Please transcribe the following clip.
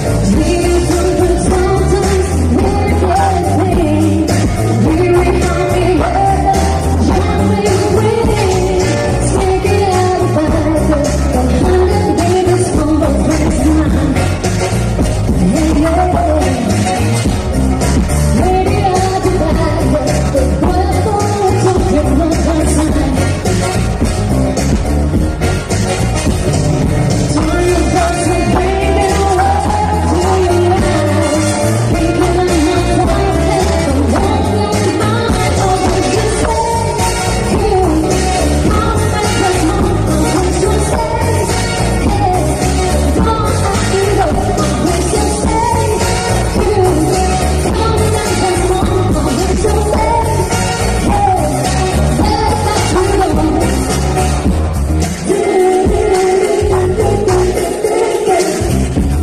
We